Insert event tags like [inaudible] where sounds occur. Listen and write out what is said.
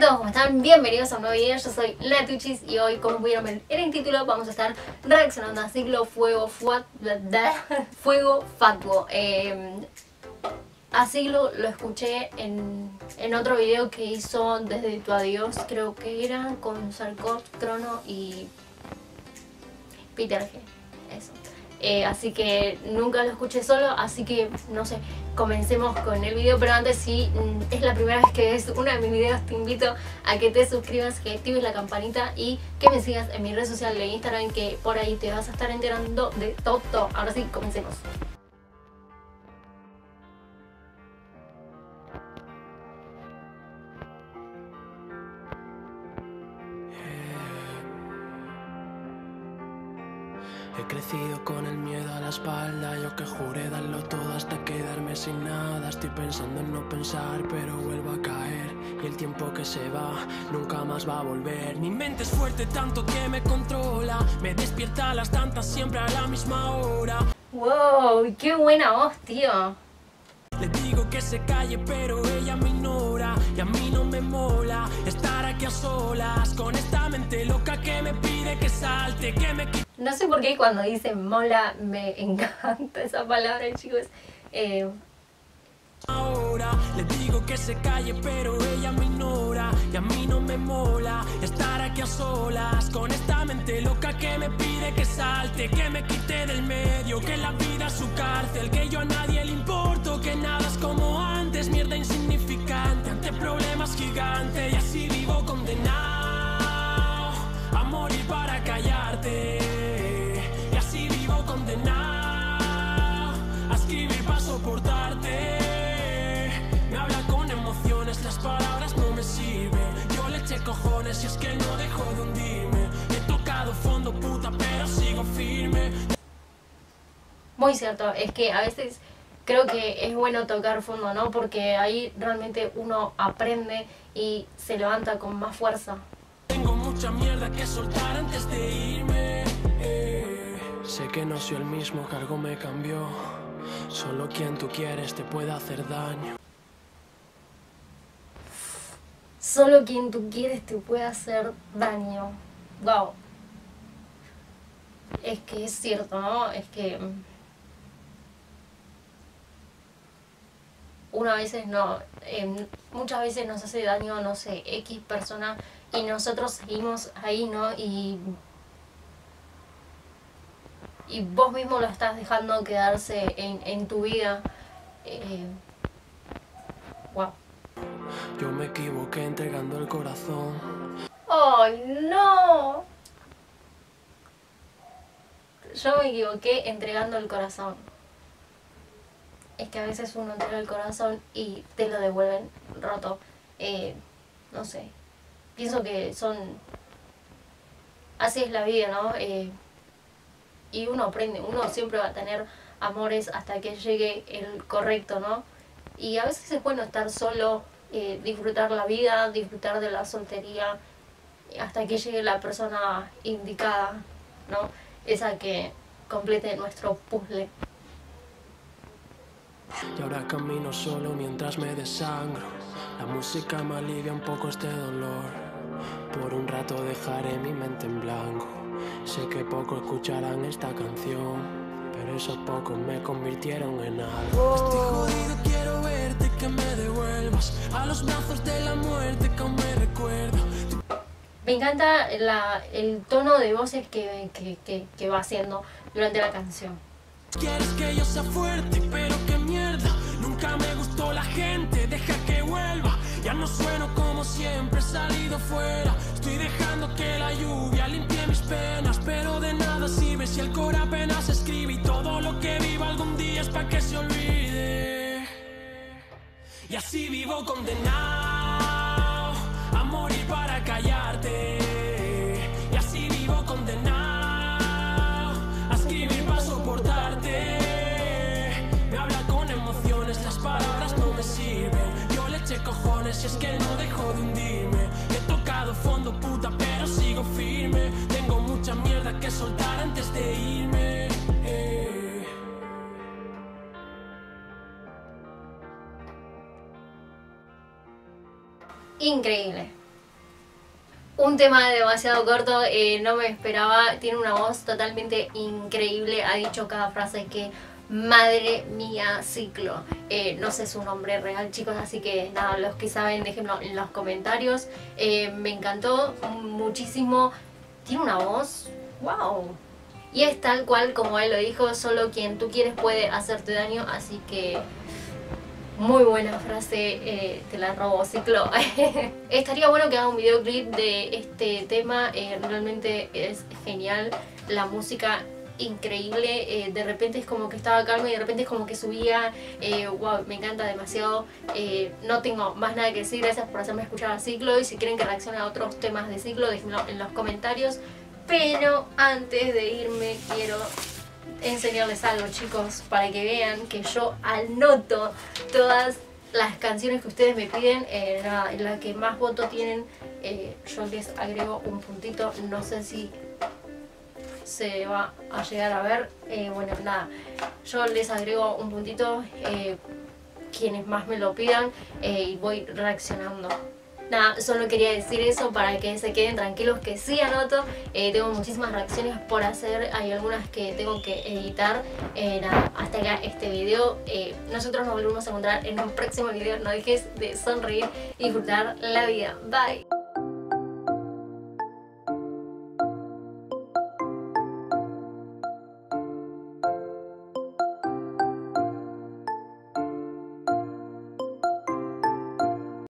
a todos, ¿cómo están? Bienvenidos a un nuevo video, yo soy Latuchis y hoy, como pudieron ver en el título, vamos a estar reaccionando a Siglo Fuego Fuat, Fuego Fatuo. Eh, a Siglo lo escuché en, en, otro video que hizo desde tu adiós, creo que era con Sarkov, Crono y Peter G. Eso. Eh, así que nunca lo escuché solo, así que no sé, comencemos con el video, pero antes si mm, es la primera vez que ves uno de mis videos, te invito a que te suscribas, que actives la campanita y que me sigas en mi red social de Instagram, que por ahí te vas a estar enterando de todo. Ahora sí, comencemos. He crecido con el miedo a la espalda, yo que juré darlo todo hasta quedarme sin nada. Estoy pensando en no pensar, pero vuelvo a caer. Y el tiempo que se va nunca más va a volver. Mi mente es fuerte tanto que me controla, me despierta a las tantas siempre a la misma hora. ¡Wow! ¡Qué buena voz, tío! Que se calle, pero ella me ignora y a mí no me mola estar aquí a solas con esta mente loca que me pide que salte, que me no sé por qué cuando dice mola me [laughs] encanta esa palabra, chicos. Eh... Ahora le digo que se calle, pero ella me ignora y a mí no me mola estar aquí a solas con esta mente loca que me pide que salte, que me quite del medio, que la vida es su cárcel, que yo a nadie le importo, que nada es como antes, mierda insignificante ante problemas gigantes y así vivo condenado a morir para callarte. Si es que no dejo de hundirme. He tocado fondo, puta, pero sigo firme. Muy cierto, es que a veces creo que es bueno tocar fondo, ¿no? Porque ahí realmente uno aprende y se levanta con más fuerza. Tengo mucha mierda que soltar antes de irme. Eh, sé que no soy el mismo que algo me cambió. Solo quien tú quieres te puede hacer daño. Solo quien tú quieres te puede hacer daño. Wow. Es que es cierto, ¿no? Es que mm, uno a veces no, eh, muchas veces nos hace daño, no sé, X persona y nosotros seguimos ahí, ¿no? Y, y vos mismo lo estás dejando quedarse en, en tu vida. Eh, wow. Yo me equivoqué entregando el corazón. ¡Ay, no! Yo me equivoqué entregando el corazón. Es que a veces uno entrega el corazón y te lo devuelven roto. Eh, no sé. Pienso que son... Así es la vida, ¿no? Eh, y uno aprende, uno siempre va a tener amores hasta que llegue el correcto, ¿no? Y a veces es bueno estar solo, eh, disfrutar la vida, disfrutar de la soltería, hasta que llegue la persona indicada, ¿no? Esa que complete nuestro puzzle. Y ahora camino solo mientras me desangro. La música me alivia un poco este dolor. Por un rato dejaré mi mente en blanco. Sé que poco escucharán esta canción, pero esos pocos me convirtieron en algo. Estoy jodido, quiero verte que me a los brazos de la muerte que me recuerda. Me encanta la, el tono de voces que, que, que, que, va haciendo durante la canción. Quieres que yo sea fuerte, pero qué mierda. Nunca me gustó la gente, deja que vuelva. Ya no sueno como siempre, he salido fuera. Estoy dejando que la lluvia limpie mis penas, pero de nada sirve si el cora apenas escribe y todo lo que viva algún día es para que se olvide. Y así vivo condenado a morir para callarte. Y así vivo condenado a escribir para soportarte. Me habla con emociones, las palabras no me sirven. Yo le eché cojones y es que no dejo de hundirme. He tocado fondo puta, pero sigo firme. Increíble. un tema demasiado corto, eh, no me esperaba, tiene una voz totalmente increíble, ha dicho cada frase que Madre mía ciclo. Eh, no sé su nombre real, chicos, así que nada, los que saben, déjenlo en los comentarios. Eh, me encantó muchísimo. Tiene una voz, wow. Y es tal cual como él lo dijo, solo quien tú quieres puede hacerte daño, así que muy buena frase, eh, te la robo, ciclo. [laughs] Estaría bueno que haga un videoclip de este tema, realmente es genial. La música increíble, eh, de repente es como que estaba calma y de repente es como que subía, eh, wow, me encanta demasiado, eh, no tengo más nada que decir, gracias por hacerme escuchar a Ciclo y si quieren que reaccione a otros temas de Ciclo, déjenlo en los comentarios, pero antes de irme quiero enseñarles algo chicos, para que vean que yo anoto todas las canciones que ustedes me piden, en la que más voto tienen, yo les agrego un puntito, no sé si se va a llegar a ver. Eh, bueno, nada, yo les agrego un puntito, eh, quienes más me lo pidan, eh, y voy reaccionando. Nada, solo quería decir eso para que se queden tranquilos que sí anoto. tengo muchísimas reacciones por hacer, hay algunas que tengo que editar. nada, hasta acá este video. nosotros nos volvemos a encontrar en un próximo video. No dejes de sonreír y disfrutar la vida. Bye.